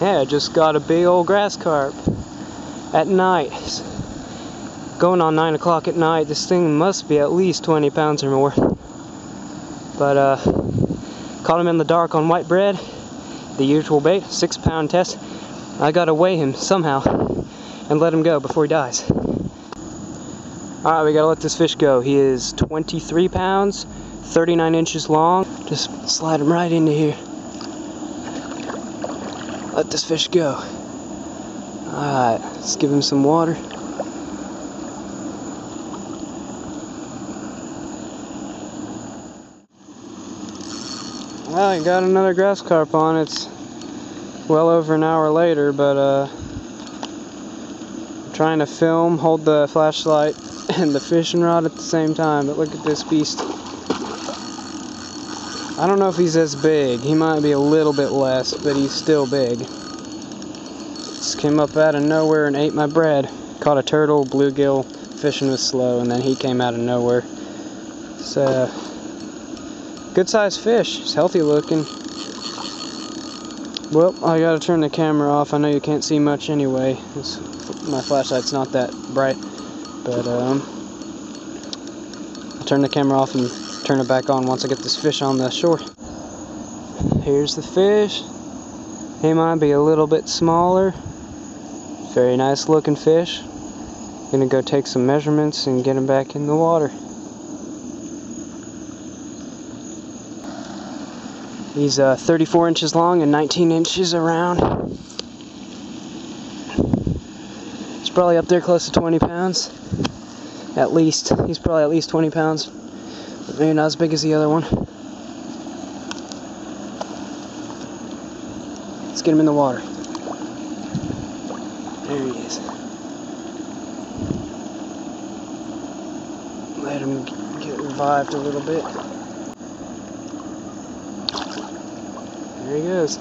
Yeah, I just got a big old grass carp at night. It's going on 9 o'clock at night. This thing must be at least 20 pounds or more. But, uh, caught him in the dark on white bread. The usual bait, 6 pound test. I gotta weigh him somehow and let him go before he dies. Alright, we gotta let this fish go. He is 23 pounds, 39 inches long. Just slide him right into here. Let this fish go. Alright, let's give him some water. Well, I got another grass carp on. It's well over an hour later, but uh, I'm trying to film, hold the flashlight and the fishing rod at the same time. But look at this beast. I don't know if he's as big. He might be a little bit less, but he's still big. Just came up out of nowhere and ate my bread. Caught a turtle, bluegill, fishing was slow, and then he came out of nowhere. It's a good sized fish. It's healthy looking. Well, I gotta turn the camera off. I know you can't see much anyway. It's, my flashlight's not that bright. But, um, I'll turn the camera off and turn it back on once I get this fish on the shore. Here's the fish. He might be a little bit smaller. Very nice looking fish. Gonna go take some measurements and get him back in the water. He's uh, 34 inches long and 19 inches around. He's probably up there close to 20 pounds. At least. He's probably at least 20 pounds. Maybe not as big as the other one. Let's get him in the water. There he is. Let him get revived a little bit. There he goes.